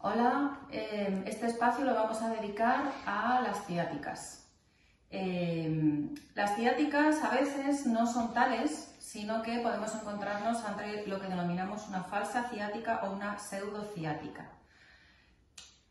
Hola, eh, este espacio lo vamos a dedicar a las ciáticas. Eh, las ciáticas a veces no son tales, sino que podemos encontrarnos ante lo que denominamos una falsa ciática o una pseudociática.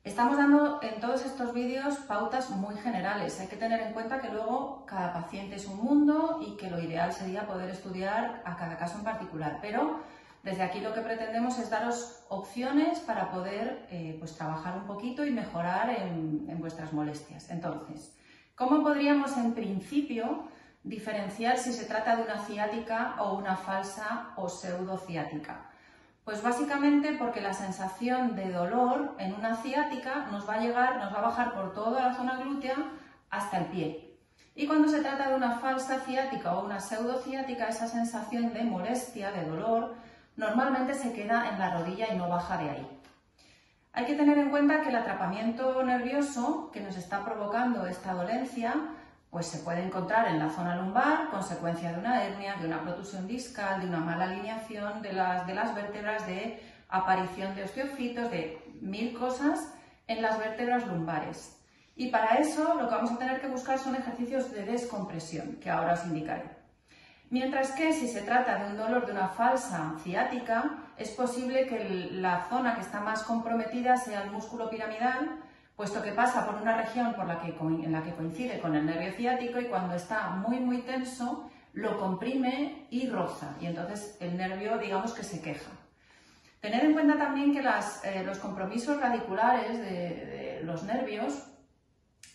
Estamos dando en todos estos vídeos pautas muy generales. Hay que tener en cuenta que luego cada paciente es un mundo y que lo ideal sería poder estudiar a cada caso en particular. Pero desde aquí lo que pretendemos es daros opciones para poder eh, pues, trabajar un poquito y mejorar en, en vuestras molestias. Entonces, ¿cómo podríamos en principio diferenciar si se trata de una ciática o una falsa o pseudociática? Pues básicamente porque la sensación de dolor en una ciática nos va a llegar, nos va a bajar por toda la zona glútea hasta el pie. Y cuando se trata de una falsa ciática o una pseudociática, esa sensación de molestia, de dolor, normalmente se queda en la rodilla y no baja de ahí. Hay que tener en cuenta que el atrapamiento nervioso que nos está provocando esta dolencia pues se puede encontrar en la zona lumbar, consecuencia de una hernia, de una protusión discal, de una mala alineación de las, de las vértebras, de aparición de osteofitos, de mil cosas en las vértebras lumbares. Y para eso lo que vamos a tener que buscar son ejercicios de descompresión, que ahora os indicaré. Mientras que si se trata de un dolor de una falsa ciática, es posible que la zona que está más comprometida sea el músculo piramidal, puesto que pasa por una región por la que, en la que coincide con el nervio ciático y cuando está muy muy tenso lo comprime y roza y entonces el nervio digamos que se queja. Tener en cuenta también que eh, los compromisos radiculares de, los nervios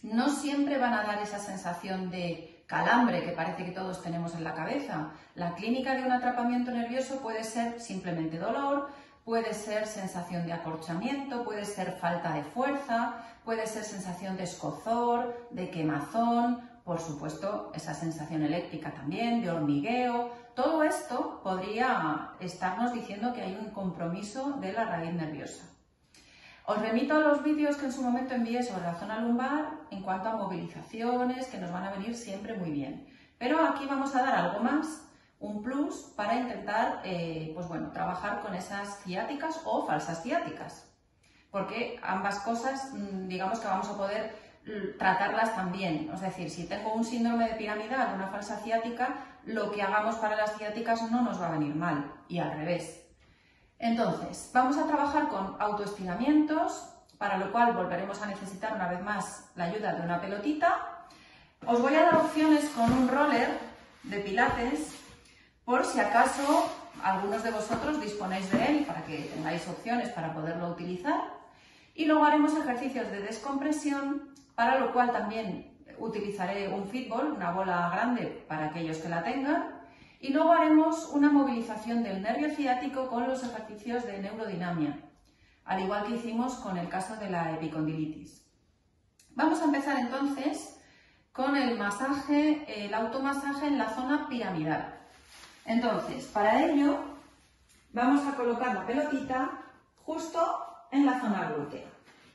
no siempre van a dar esa sensación de calambre que parece que todos tenemos en la cabeza. La clínica de un atrapamiento nervioso puede ser simplemente dolor, puede ser sensación de acorchamiento, puede ser falta de fuerza, puede ser sensación de escozor, de quemazón, por supuesto esa sensación eléctrica también, de hormigueo. Todo esto podría estarnos diciendo que hay un compromiso de la raíz nerviosa. Os remito a los vídeos que en su momento envié sobre la zona lumbar en cuanto a movilizaciones que nos van a venir siempre muy bien. Pero aquí vamos a dar algo más un plus para intentar eh, pues bueno, trabajar con esas ciáticas o falsas ciáticas. Porque ambas cosas, mm, digamos que vamos a poder mm, tratarlas también. Es decir, si tengo un síndrome de piramidal, una falsa ciática, lo que hagamos para las ciáticas no nos va a venir mal y al revés. Entonces, vamos a trabajar con autoestiramientos, para lo cual volveremos a necesitar una vez más la ayuda de una pelotita. Os voy a dar opciones con un roller de pilates por si acaso algunos de vosotros disponéis de él para que tengáis opciones para poderlo utilizar. Y luego haremos ejercicios de descompresión, para lo cual también utilizaré un fitball, una bola grande para aquellos que la tengan. Y luego haremos una movilización del nervio ciático con los ejercicios de neurodinamia, al igual que hicimos con el caso de la epicondilitis. Vamos a empezar entonces con el masaje, el automasaje en la zona piramidal. Entonces, para ello vamos a colocar la pelotita justo en la zona glútea.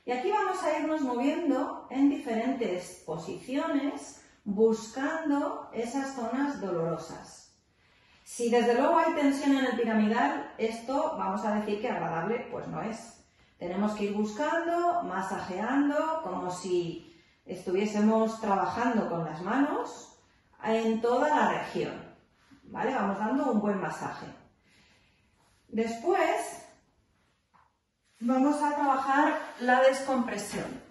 Y aquí vamos a irnos moviendo en diferentes posiciones buscando esas zonas dolorosas. Si desde luego hay tensión en el piramidal, esto vamos a decir que agradable pues no es. Tenemos que ir buscando, masajeando, como si estuviésemos trabajando con las manos en toda la región. ¿vale? Vamos dando un buen masaje. Después vamos a trabajar la descompresión.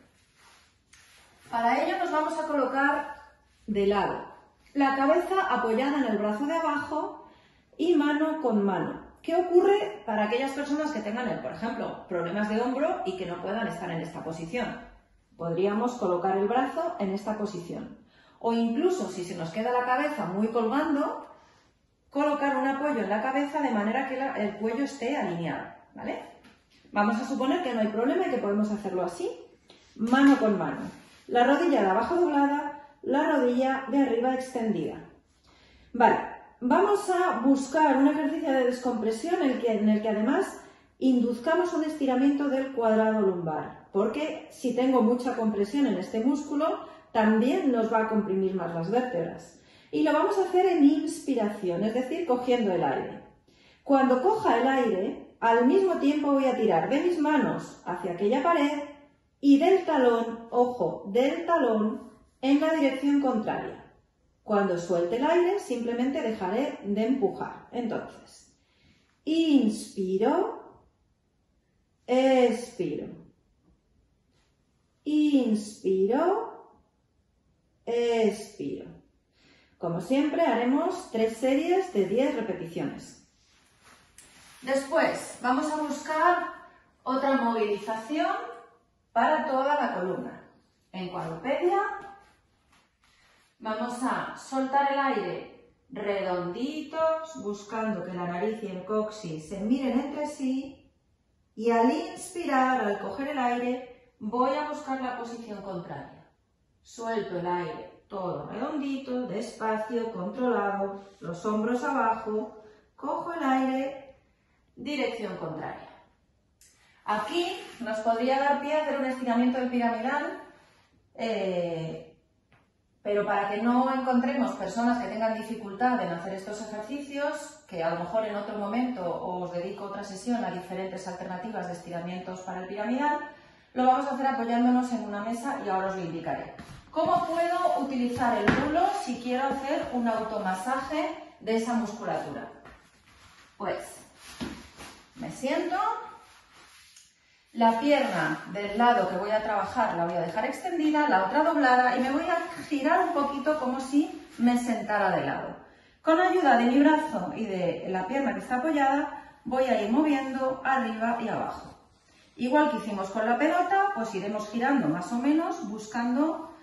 Para ello nos vamos a colocar de lado, la cabeza apoyada en el brazo de abajo y mano con mano. ¿Qué ocurre para aquellas personas que tengan, por ejemplo, problemas de hombro y que no puedan estar en esta posición? Podríamos colocar el brazo en esta posición. O incluso si se nos queda la cabeza muy colgando, colocar un apoyo en la cabeza de manera que el cuello esté alineado, ¿vale? Vamos a suponer que no hay problema y que podemos hacerlo así, mano con mano. La rodilla de abajo doblada, la rodilla de arriba extendida. Vale, vamos a buscar un ejercicio de descompresión en el que, además induzcamos un estiramiento del cuadrado lumbar, porque si tengo mucha compresión en este músculo, también nos va a comprimir más las vértebras. Y lo vamos a hacer en inspiración, es decir, cogiendo el aire. Cuando coja el aire, al mismo tiempo voy a tirar de mis manos hacia aquella pared y del talón, ojo, del talón en la dirección contraria. Cuando suelte el aire, simplemente dejaré de empujar. Entonces, inspiro, expiro. Inspiro, expiro. Como siempre, haremos tres series de 10 repeticiones. Después, vamos a buscar otra movilización para toda la columna. En cuadrupedia, vamos a soltar el aire redonditos, buscando que la nariz y el coxis se miren entre sí. Y al inspirar, al coger el aire, voy a buscar la posición contraria. Suelto el aire todo redondito, despacio, controlado, los hombros abajo, cojo el aire, dirección contraria. Aquí nos podría dar pie a hacer un estiramiento del piramidal, eh, pero para que no encontremos personas que tengan dificultad en hacer estos ejercicios, que a lo mejor en otro momento os dedico otra sesión a diferentes alternativas de estiramientos para el piramidal, lo vamos a hacer apoyándonos en una mesa y ahora os lo indicaré. ¿Cómo puedo utilizar el rulo si quiero hacer un automasaje de esa musculatura? Pues me siento, la pierna del lado que voy a trabajar la voy a dejar extendida, la otra doblada y me voy a girar un poquito como si me sentara de lado. Con ayuda de mi brazo y de la pierna que está apoyada voy a ir moviendo arriba y abajo. Igual que hicimos con la pelota, pues iremos girando más o menos buscando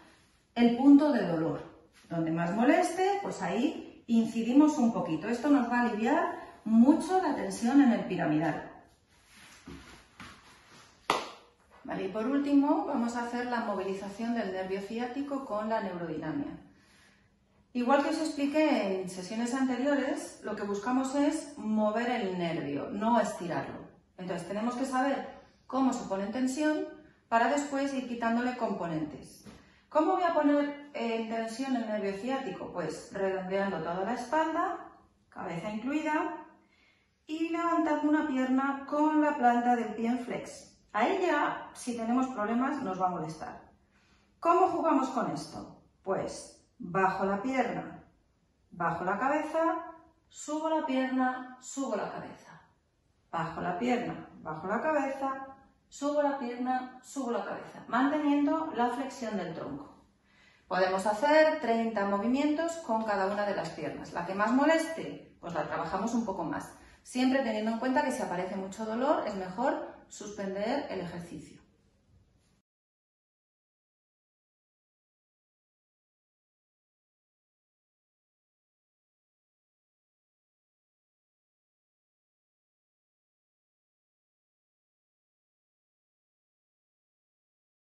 el punto de dolor. Donde más moleste, pues ahí incidimos un poquito. Esto nos va a aliviar mucho la tensión en el piramidal. Y por último vamos a hacer la movilización del nervio ciático con la neurodinamia. Igual que os expliqué en sesiones anteriores, lo que buscamos es mover el nervio, no estirarlo. Entonces tenemos que saber cómo se pone en tensión para después ir quitándole componentes. ¿Cómo voy a poner en tensión el nervio ciático? Pues redondeando toda la espalda, cabeza incluida, y levantando una pierna con la planta del pie en flex. Ahí ya, si tenemos problemas, nos va a molestar. ¿Cómo jugamos con esto? Pues bajo la pierna, bajo la cabeza, subo la pierna, subo la cabeza. Bajo la pierna, bajo la cabeza, subo la pierna, subo la cabeza, manteniendo la flexión del tronco. Podemos hacer 30 movimientos con cada una de las piernas. La que más moleste, pues la trabajamos un poco más. Siempre teniendo en cuenta que si aparece mucho dolor es mejor suspender el ejercicio.